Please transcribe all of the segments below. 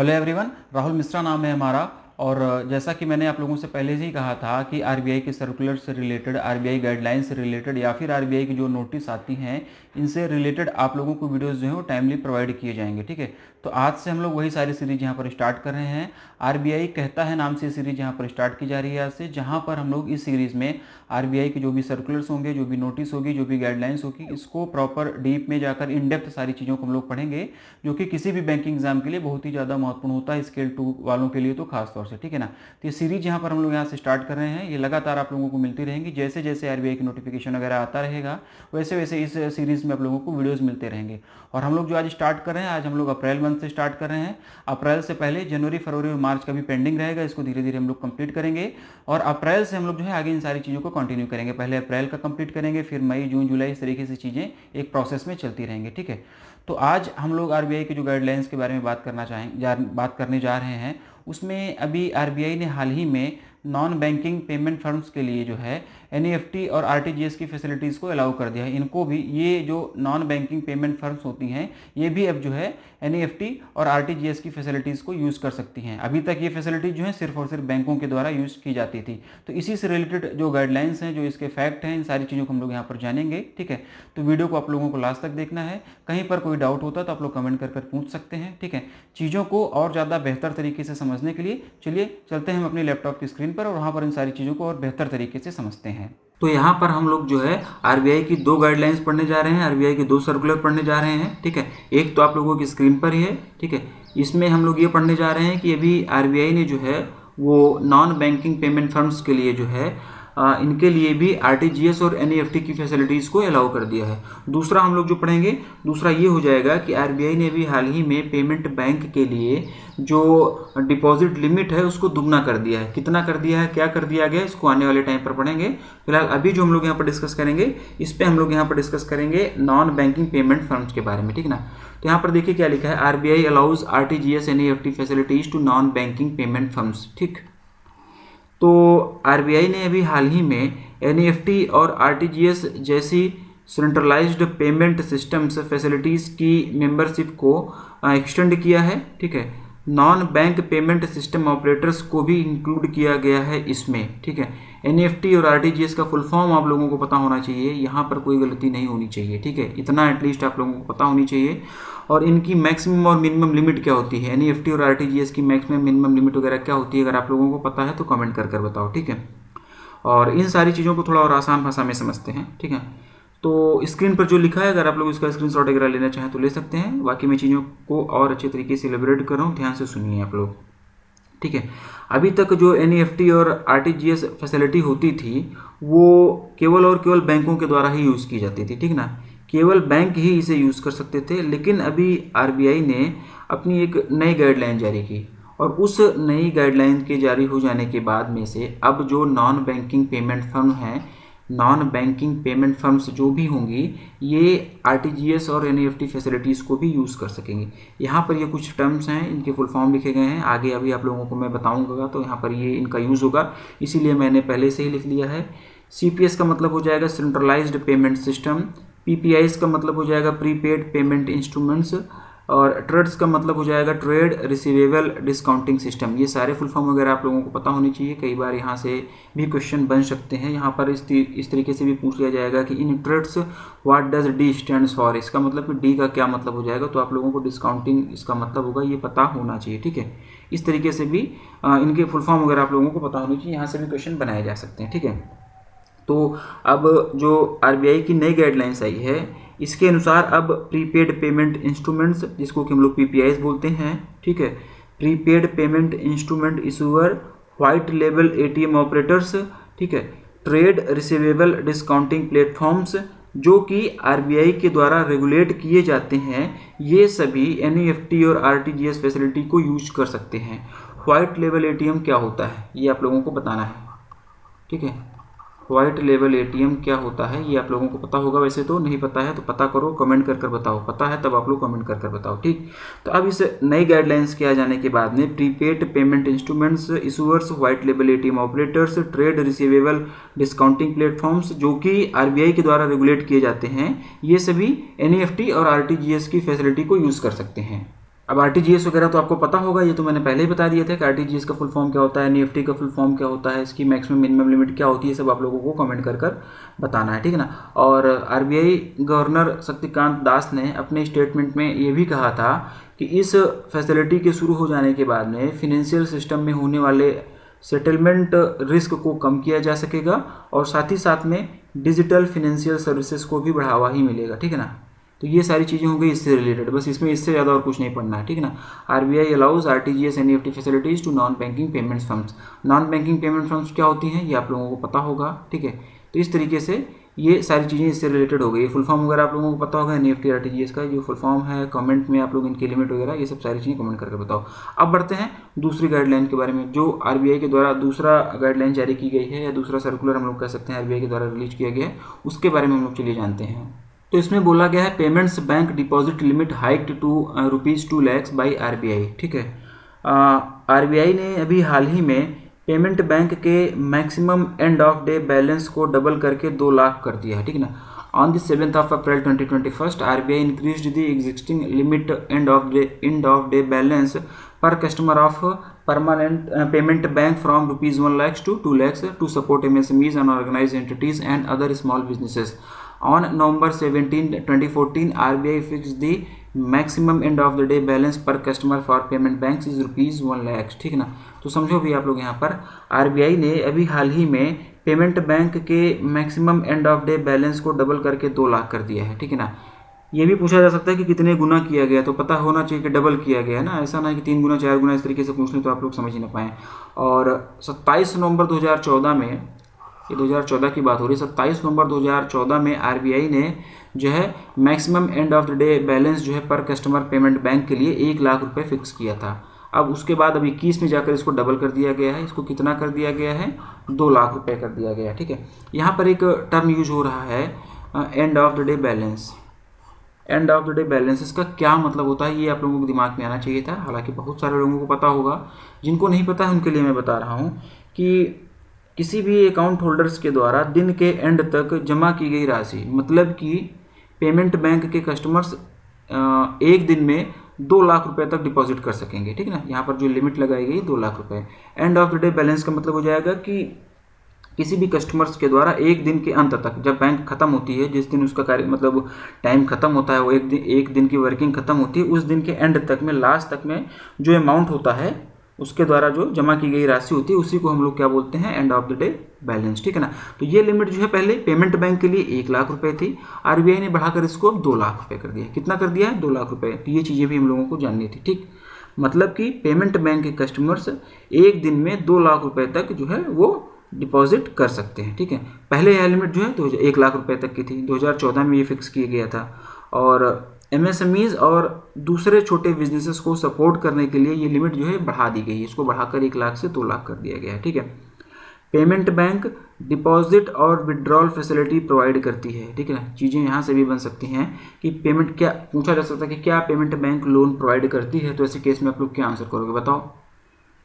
Hello everyone Rahul Mishra नाम है हमारा। और जैसा कि मैंने आप लोगों से पहले से ही कहा था कि आरबीआई के सर्कुलर से रिलेटेड आरबीआई गाइडलाइन से रिलेटेड या फिर आरबीआई की जो नोटिस आती हैं, इनसे रिलेटेड आप लोगों को वीडियोस जो हैं वो टाइमली प्रोवाइड किए जाएँगे, ठीक है? तो आज से हम लोग वही सारी सीरीज़ यहाँ पर स्टार्ट कर रहे हैं। आरबीआई कहता है नाम से सीरीज़ यहाँ पर स्टार्ट की जा रही है आज से, जहाँ पर हम लोग इस सीरीज़ में आरबीआई के जो भी सर्कुलर्स होंगे, जो भी नोटिस होगी, जो भी गाइडलाइंस होगी, इसको प्रॉपर डीप में जाकर इन डेप्थ सारी चीज़ों को हम लोग पढ़ेंगे, जो कि किसी भी बैंकिंग एग्ज़ाम के लिए बहुत ही ज़्यादा महत्वपूर्ण होता है स्केल टू वालों के लिए तो खास तौर से, ठीक है ना? तो ये सीरीज़ यहाँ पर हम लोग यहाँ से स्टार्ट कर रहे हैं। ये लगातार आप लोगों को मिलती रहेंगी। जैसे जैसे आरबीआई की नोटिफिकेशन वगैरह आता रहेगा, वैसे वैसे इस सीरीज़ में आप लोगों को वीडियोज़ मिलते रहेंगे। और हम लोग जो आज स्टार्ट कर रहे हैं, आज हम लोग अप्रैल मंथ से स्टार्ट कर रहे हैं। अप्रैल से पहले जनवरी, फरवरी और मार्च का भी पेंडिंग रहेगा। इसको धीरे धीरे हम लोग कंप्लीट करेंगे। और अप्रैल से हम लोग जो है आगे इन सारी चीज़ों को कंटिन्यू करेंगे। पहले अप्रैल का कंप्लीट करेंगे, फिर मई, जून, जुलाई इस तरीके से चीज़ें एक प्रोसेस में चलती रहेंगी, ठीक है? तो आज हम लोग आर के जो गाइडलाइंस के बारे में बात करना चाहेंगे बात करने जा रहे हैं उसमें अभी आरबीआई ने हाल ही में नॉन बैंकिंग पेमेंट फर्म्स के लिए जो है एन और आरटीजीएस की फैसिलिटीज़ को अलाउ कर दिया है। इनको भी, ये जो नॉन बैंकिंग पेमेंट फर्म्स होती हैं, ये भी अब जो है एन और आरटीजीएस की फैसिलिटीज़ को यूज़ कर सकती हैं। अभी तक ये फैसिलिटीज़ जो है, सिर्फ़ और सिर्फ़ बैंकों के द्वारा यूज़ की जाती थी। तो इसी से रिलेटेड जो गाइडलाइंस हैं, जो इसके फैक्ट हैं, इन सारी चीज़ों को हम लोग यहाँ पर जानेंगे, ठीक है? तो वीडियो को आप लोगों को लास्ट तक देखना है। कहीं पर कोई डाउट होता तो आप लोग कमेंट कर कर पूछ सकते हैं, ठीक है? चीज़ों को और ज़्यादा बेहतर तरीके से समझने के लिए, चलिए चलते हैं हम अपने लैपटॉप की स्क्रीन पर और वहाँ पर इन सारी चीज़ों को और बेहतर तरीके से समझते हैं। तो यहाँ पर हम लोग जो है आरबीआई की दो गाइडलाइंस पढ़ने जा रहे हैं आरबीआई के दो सर्कुलर पढ़ने जा रहे हैं, ठीक है? एक तो आप लोगों की स्क्रीन पर ही है, ठीक है? इसमें हम लोग ये पढ़ने जा रहे हैं कि अभी आरबीआई ने जो है, वो नॉन बैंकिंग पेमेंट फर्म्स के लिए जो है इनके लिए भी आरटीजीएस और एन e की फैसिलिटीज़ को अलाउ कर दिया है। दूसरा हम लोग जो पढ़ेंगे, दूसरा ये हो जाएगा कि आरबीआई ने भी हाल ही में पेमेंट बैंक के लिए जो डिपॉजिट लिमिट है, उसको दुगना कर दिया है। कितना कर दिया है, क्या कर दिया गया इसको आने वाले टाइम पर पढ़ेंगे। फ़िलहाल अभी जो हम लोग यहाँ पर डिस्कस करेंगे, इस पर हम लोग यहाँ पर डिस्कस करेंगे नॉन बैंकिंग पेमेंट फर्म्स के बारे में, ठीक ना? तो यहाँ पर देखिए क्या लिखा है R B I allows R T facilities to non banking payment firms ठीक? तो आरबीआई ने अभी हाल ही में एन और आरटीजीएस जैसी सेंट्रलाइज्ड पेमेंट सिस्टम्स फैसिलिटीज़ की मेंबरशिप को एक्सटेंड किया है, ठीक है? Non bank payment system operators को भी इंक्लूड किया गया है इसमें, ठीक है? एन और RTGS का फुल फॉर्म आप लोगों को पता होना चाहिए। यहाँ पर कोई गलती नहीं होनी चाहिए, ठीक है? इतना एटलीस्ट आप लोगों को पता होनी चाहिए। और इनकी मैक्सिमम और मिनिमम लिमिट क्या होती है? एन और RTGS की मैक्सिमम मिनिमम लिमिट वगैरह क्या होती है? अगर आप लोगों को पता है तो कमेंट कर कर बताओ, ठीक है? और इन सारी चीज़ों को थोड़ा और आसान भाषा में समझते हैं, ठीक है? तो स्क्रीन पर जो लिखा है, अगर आप लोग इसका स्क्रीन वगैरह लेना चाहें तो ले सकते हैं। बाकी मैं चीज़ों को और अच्छे तरीके से एलिब्रेट कर रहा हूँ, ध्यान से सुनिए आप लोग। ठीक है? अभी तक जो एन और आरटीजीएस फैसिलिटी होती थी, वो केवल और केवल बैंकों के द्वारा ही यूज़ की जाती थी, ठीक ना? केवल बैंक ही इसे यूज़ कर सकते थे, लेकिन अभी आरबीआई ने अपनी एक नई गाइडलाइन जारी की और उस नई गाइडलाइन के जारी हो जाने के बाद में से अब जो नॉन बैंकिंग पेमेंट फर्म हैं नॉन बैंकिंग पेमेंट फर्म्स जो भी होंगी, ये आरटीजीएस और एन फैसिलिटीज़ को भी यूज़ कर सकेंगे। यहाँ पर ये कुछ टर्म्स हैं, इनके फुल फॉर्म लिखे गए हैं। आगे अभी आप लोगों को मैं बताऊँगा तो यहाँ पर ये इनका यूज़ होगा। इसीलिए मैंने पहले से ही लिख लिया है। सीपीएस का मतलब हो जाएगा सेंट्रलाइज्ड पेमेंट सिस्टम पी का मतलब हो जाएगा प्रीपेड पेमेंट इंस्ट्रूमेंट्स और ट्रेड्स का मतलब हो जाएगा ट्रेड रिसीवेबल डिस्काउंटिंग सिस्टम ये सारे फुल फॉर्म वगैरह आप लोगों को पता होनी चाहिए। कई बार यहाँ से भी क्वेश्चन बन सकते हैं। यहाँ पर इस इस तरीके से भी पूछ लिया जाएगा कि in TReDS what does D stand for इसका मतलब कि डी का क्या मतलब हो जाएगा? तो आप लोगों को डिस्काउंटिंग इसका मतलब होगा, ये पता होना चाहिए, ठीक है? इस तरीके से भी इनके फुल फॉर्म वगैरह आप लोगों को पता होनी चाहिए। यहाँ से भी क्वेश्चन बनाए जा सकते हैं, ठीक है? तो अब जो आरबीआई की नई गाइडलाइंस आई है इसके अनुसार अब प्रीपेड पेमेंट इंस्ट्रूमेंट्स जिसको कि हम लोग पी बोलते हैं, ठीक है? Prepaid payment instrument issuer white level ATM operators ठीक है? ट्रेड रिसिवेबल डिस्काउंटिंग प्लेटफॉर्म्स जो कि आरबीआई के द्वारा रेगुलेट किए जाते हैं, ये सभी एन और आरटीजीएस फैसिलिटी को यूज़ कर सकते हैं। वाइट लेवल एटीएम क्या होता है? ये आप लोगों को बताना है। ठीक है? वाइट लेवल एटीएम क्या होता है, ये आप लोगों को पता होगा वैसे तो नहीं पता है तो पता करो कमेंट कर कर बताओ। पता है तब आप लोग कमेंट कर कर बताओ, ठीक? तो अब इस नई गाइडलाइंस के आ जाने के बाद में prepaid payment instruments issuers white level ATM operators trade receivable discounting platforms जो कि आरबीआई के द्वारा रेगुलेट किए जाते हैं, ये सभी एनईएफटी और आरटीजीएस की फैसिलिटी को यूज़ कर सकते हैं। अब आरटीजीएस वगैरह तो आपको पता होगा, ये तो मैंने पहले ही बता दिया था कि आरटीजीएस का फुल फॉर्म क्या होता है एन का फुल फॉर्म क्या होता है, इसकी मैक्सिमम मिनिमम लिमिट क्या होती है, सब आप लोगों को कमेंट कर कर बताना है, ठीक है ना? और आरबीआई गवर्नर शक्तिकांत दास ने अपने स्टेटमेंट में ये भी कहा था कि इस फैसिलिटी के शुरू हो जाने के बाद में फिनेंशियल सिस्टम में होने वाले सेटलमेंट रिस्क को कम किया जा सकेगा और साथ ही साथ में डिजिटल फिनेंशियल सर्विसेज़ को भी बढ़ावा ही मिलेगा, ठीक है ना? तो ये सारी चीज़ें हो गई इससे रिलेटेड बस इसमें इससे ज़्यादा और कुछ नहीं पढ़ना है, ठीक है ना? R B I allows R T G S N F T facilities to non banking payment funds non banking payment funds क्या होती हैं? ये आप लोगों को पता होगा, ठीक है? तो इस तरीके से ये सारी चीज़ें इससे रिलेटेड हो गई। फुल फॉर्म वगैरह आप लोगों को पता होगा N F T R T G S का, जो फुल फॉर्म है कमेंट में आप लोग इनकी लिमिट वगैरह, ये सब सारी चीज़ें कमेंट करके बताओ। अब बढ़ते हैं दूसरी गाइडलाइन के बारे में, जो आर बी आई के द्वारा दूसरा गाइडलाइन जारी की गई है या दूसरा सर्कुलर हम लोग कह सकते हैं आर बी आई के द्वारा रिलीज़ किया गया है, उसके बारे में हम लोग चलिए जानते हैं। तो इसमें बोला गया है payments bank deposit limit hike to rupees two lakhs by R ठीक है? आरबीआई ने अभी हाल ही में पेमेंट बैंक के maximum end of day balance को डबल करके दो लाख कर दिया है, ठीक है ना? On the seventh of April twenty twenty first R B I increase the existing limit end of day end of day balance per customer of permanent payment bank from rupees one lakhs to two lakhs to support M S M Es unorganised entities and other small businesses on November 17 2014 RBI fixed the maximum end of the day balance per customer for payment bank is rupees one lakhs ठीक ना? तो समझो भी आप लोग यहाँ पर RBI ने अभी हाल ही में पेमेंट बैंक के maximum end of day balance को डबल करके दो लाख कर दिया है, ठीक है ना? ये भी पूछा जा सकता है कि कितने गुना किया गया तो पता होना चाहिए कि डबल किया गया है ना? ऐसा ना कि तीन गुना, चार गुना इस तरीके से पूछ लें तो आप लोग समझ ही ना पाएँ। और सत्ताईस नवंबर 2014 में ये 2014 की बात हो रही है। सत्ताईस नवंबर 2014 में आरबीआई ने जो है maximum end of the day balance जो है पर कस्टमर पेमेंट बैंक के लिए एक लाख रुपये फिक्स किया था। अब उसके बाद अब इक्कीस में जाकर इसको डबल कर दिया गया है। इसको कितना कर दिया गया है? दो लाख रुपये कर दिया गया ठीक है? यहाँ पर एक टर्म यूज़ हो रहा है end of the day balance end of the day balance इसका क्या मतलब होता है? ये आप लोगों को दिमाग में आना चाहिए था। हालाँकि बहुत सारे लोगों को पता होगा। जिनको नहीं पता है उनके लिए मैं बता रहा हूँ कि किसी भी अकाउंट होल्डर्स के द्वारा दिन के एंड तक जमा की गई राशि मतलब कि पेमेंट बैंक के कस्टमर्स एक दिन में दो लाख रुपए तक डिपॉजिट कर सकेंगे, ठीक है ना? यहाँ पर जो लिमिट लगाई गई, दो लाख रुपए। End of the day balance का मतलब हो जाएगा कि किसी भी कस्टमर्स के द्वारा एक दिन के अंत तक जब बैंक खत्म होती है, जिस दिन उसका कार्य मतलब टाइम खत्म होता है, वो एक दिन एक दिन की वर्किंग खत्म होती है, उस दिन के एंड तक में लास्ट तक में जो अमाउंट होता है उसके द्वारा जो जमा की गई राशि होती है, उसी को हम लोग क्या बोलते हैं? End of the day balance ठीक है ना? तो ये लिमिट जो है पहले पेमेंट बैंक के लिए एक लाख रुपए थी। आरबीआई ने बढ़ाकर इसको अब दो लाख रुपए कर दिया कितना कर दिया है? दो लाख रुपए। तो ये चीज़ें भी हम लोगों को जाननी थी, ठीक? मतलब कि पेमेंट बैंक के कस्टमर्स एक दिन में दो लाख रुपए तक जो है वो डिपॉजिट कर सकते हैं, ठीक है? पहले यह लिमिट जो है तो एक लाख रुपए तक की थी। 2014 में ये फिक्स किया गया था। और एमएसएमईज और दूसरे छोटे बिजनेसेस को सपोर्ट करने के लिए ये लिमिट जो है बढ़ा दी गई है। इसको बढ़ाकर एक लाख से दो लाख कर दिया गया है, ठीक है? पेमेंट बैंक डिपॉजिट और विड्रॉल फैसिलिटी प्रोवाइड करती है, ठीक है ना? चीज़ें यहाँ से भी बन सकती हैं कि पेमेंट क्या, पूछा जा सकता है कि क्या पेमेंट बैंक लोन प्रोवाइड करती है? तो ऐसे केस में आप लोग क्या आंसर करोगे? बताओ।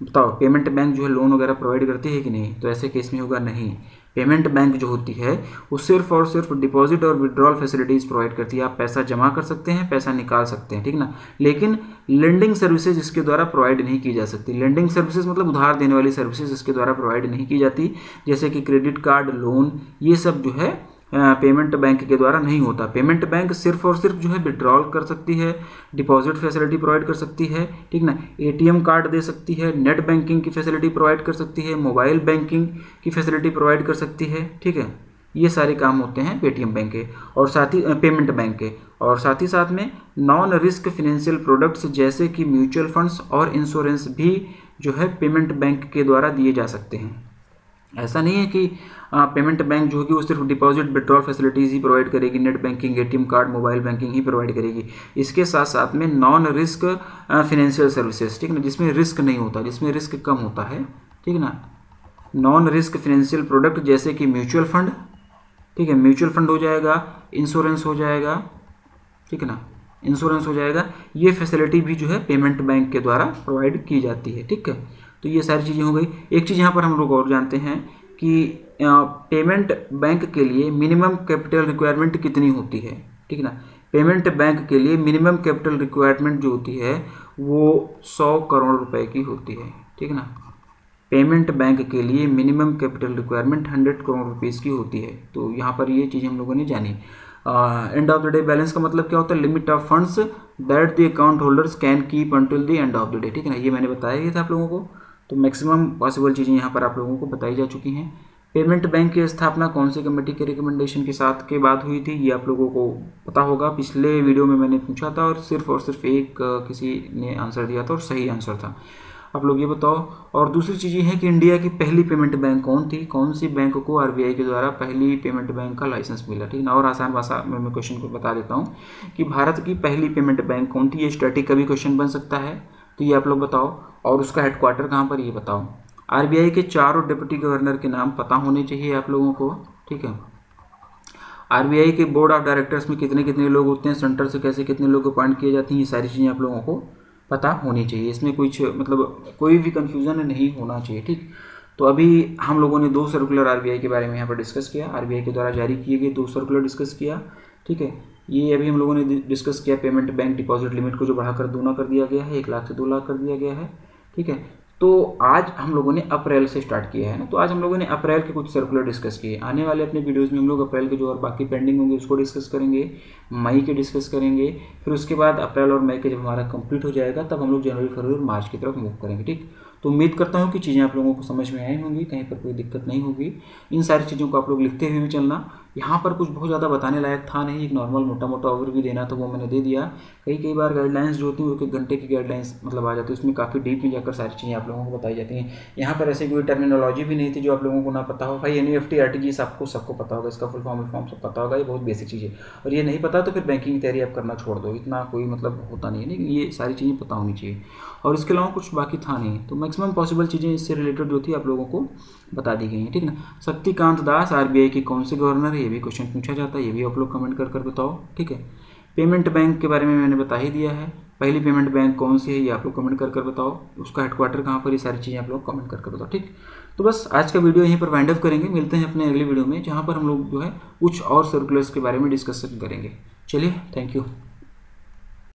बताओ पेमेंट बैंक जो है लोन वगैरह प्रोवाइड करती है कि नहीं? तो ऐसे केस में होगा नहीं। पेमेंट बैंक जो होती है, वो सिर्फ़ और सिर्फ़ डिपॉजिट और विड्रॉल फैसिलिटीज़ प्रोवाइड करती है। आप पैसा जमा कर सकते हैं, पैसा निकाल सकते हैं, ठीक ना? लेकिन लेंडिंग सर्विसेज़ इसके द्वारा प्रोवाइड नहीं की जा सकती। लेंडिंग सर्विसेज़ मतलब उधार देने वाली सर्विसेज़ इसके द्वारा प्रोवाइड नहीं की जाती। जैसे कि क्रेडिट कार्ड लोन ये सब जो है पेमेंट बैंक के द्वारा नहीं होता। पेमेंट बैंक सिर्फ़ और सिर्फ़ जो है विड्रॉल कर सकती है डिपॉजिट फैसिलिटी प्रोवाइड कर सकती है, ठीक ना? एटीएम कार्ड दे सकती है नेट बैंकिंग की फैसिलिटी प्रोवाइड कर सकती है मोबाइल बैंकिंग की फैसिलिटी प्रोवाइड कर सकती है, ठीक है? ये सारे काम होते हैं पेटीएम बैंक के और साथ ही पेमेंट बैंक के और साथ ही साथ में नॉन रिस्क फिनेंशियल प्रोडक्ट्स जैसे कि म्यूचुअल फंड्स और इंश्योरेंस भी जो है पेमेंट बैंक के द्वारा दिए जा सकते हैं। ऐसा नहीं है कि पेमेंट बैंक जो होगी वो सिर्फ़ डिपॉजिट विड्रॉल फैसिलिटीज़ ही प्रोवाइड करेगी net banking ATM card mobile banking ही प्रोवाइड करेगी। इसके साथ साथ में नॉन रिस्क फिनेंशियल सर्विसेज़ ठीक है ना, जिसमें रिस्क नहीं होता, जिसमें रिस्क कम होता है, ठीक है ना। नॉन रिस्क फिनेंशियल प्रोडक्ट जैसे कि म्यूचुअल फंड ठीक है म्यूचुअल फंड हो जाएगा इंश्योरेंस हो जाएगा, ठीक है ना इंश्योरेंस हो जाएगा, ये फैसिलिटी भी जो है पेमेंट बैंक के द्वारा प्रोवाइड की जाती है, ठीक है। तो ये सारी चीज़ें हो गई। एक चीज़ यहाँ पर हम लोग और जानते हैं कि पेमेंट बैंक के लिए मिनिमम कैपिटल रिक्वायरमेंट कितनी होती है? ठीक ना? पेमेंट बैंक के लिए मिनिमम कैपिटल रिक्वायरमेंट जो होती है, वो सौ करोड़ रुपए की होती है। ठीक ना? पेमेंट बैंक के लिए minimum capital requirement hundred crore rupees की होती है। तो यहाँ पर ये चीज़ हम लोगों ने जानी। End of the day balance का मतलब क्या होता है? Limit of funds that the account holders can keep until the end of the day ठीक है ना? ये मैंने बताया ही था आप लोगों को। तो मैक्सिमम पॉसिबल चीज़ें यहाँ पर आप लोगों को बताई जा चुकी हैं। पेमेंट बैंक की स्थापना कौन सी कमेटी के रिकमेंडेशन के साथ के बाद हुई थी, ये आप लोगों को पता होगा। पिछले वीडियो में मैंने पूछा था और सिर्फ़ और सिर्फ़ एक किसी ने आंसर दिया था और सही आंसर था। आप लोग ये बताओ, और दूसरी चीज़ ये है कि इंडिया की पहली पेमेंट बैंक कौन थी? कौन सी बैंक को आरबीआई के द्वारा पहली पेमेंट बैंक का लाइसेंस मिला? ठीक ना? और आसान भाषा में मैं क्वेश्चन को बता देता हूँ कि भारत की पहली पेमेंट बैंक कौन थी? ये स्टैटिक का भी क्वेश्चन बन सकता है। तो ये आप लोग बताओ। और उसका हेडक्वार्टर कहाँ पर ये बताओ। आरबीआई के चारों डिप्टी गवर्नर के नाम पता होने चाहिए आप लोगों को, ठीक है? आरबीआई के बोर्ड ऑफ़ डायरेक्टर्स में कितने कितने लोग होते हैं सेंटर से कैसे कितने लोग अपॉइंट किए जाते हैं, ये सारी चीज़ें आप लोगों को पता होनी चाहिए। इसमें कुछ मतलब कोई भी कन्फ्यूज़न नहीं होना चाहिए, ठीक? तो अभी हम लोगों ने दो सर्कुलर आरबीआई के बारे में यहाँ पर डिस्कस किया। आरबीआई के द्वारा जारी किए गए दो सर्कुलर डिस्कस किया, ठीक है? ये अभी हम लोगों ने डिस्कस किया पेमेंट बैंक डिपॉजिट लिमिट को जो बढ़ाकर दोना कर दिया गया है, एक लाख से दो लाख कर दिया गया है। ठीक है? तो आज हम लोगों ने अप्रैल से स्टार्ट किया है ना तो आज हम लोगों ने अप्रैल के कुछ सर्कुलर डिस्कस किए। आने वाले अपने वीडियोस में हम लोग अप्रैल के जो और बाकी पेंडिंग होंगे, उसको डिस्कस करेंगे, मई के डिस्कस करेंगे, फिर उसके बाद अप्रैल और मई के जब हमारा कंप्लीट हो जाएगा, तब हम लोग जनवरी, फरवरी और मार्च की तरफ़ मूव करेंगे, ठीक? तो उम्मीद करता हूँ कि चीज़ें आप लोगों को समझ में आई होंगी, कहीं पर कोई दिक्कत नहीं होगी। इन सारी चीज़ों को आप लोग लिखते हुए भी चलना यहाँ पर कुछ बहुत ज़्यादा बताने लायक था नहीं, एक नॉर्मल मोटा मोटा ओवर भी देना था वो मैंने दे दिया। कई कई बार गाइडलाइंस जो होती हैं, वो एक घंटे की गाइडलाइंस मतलब आ जाती है, उसमें काफ़ी डीप में जाकर सारी चीज़ें आप लोगों को बताई जाती हैं। यहाँ पर ऐसी कोई टर्मिनोलॉजी भी नहीं थी जो आप लोगों को ना पता हो। भाई N U F T R T G सबको सबको पता होगा, इसका फुल फॉर्म फॉर्म सब पता होगा, ये बहुत बेसिक चीज़ है। और ये नहीं पता तो फिर बैंकिंग की तैयारी आप करना छोड़ दो, इतना कोई मतलब होता नहीं है। लेकिन ये सारी चीज़ें पता होनी चाहिए। और इसके अलावा कुछ बाकी था नहीं तो मैक्सिमम पॉसिबल चीज़ें इससे रिलेटेड जो थी आप लोगों को बता दी गई हैं, ठीक ना? शक्तिकांत दास आरबीआई के कौन से गवर्नर ये भी क्वेश्चन पूछा जाता है, ये भी आप लोग कमेंट कर कर बताओ, ठीक है? पेमेंट बैंक के बारे में मैंने बता ही दिया है। पहली पेमेंट बैंक कौन सी है, ये आप लोग कमेंट कर कर बताओ। उसका हेडक्वार्टर कहाँ पर ये सारी चीज़ें आप लोग कमेंट कर कर बताओ, ठीक? तो बस आज का वीडियो यहीं पर वाइंड अप करेंगे। मिलते हैं अपने अगले वीडियो में, जहाँ पर हम लोग जो है कुछ और सर्कुलर्स के बारे में डिस्कशन करेंगे। चलिए थैंक यू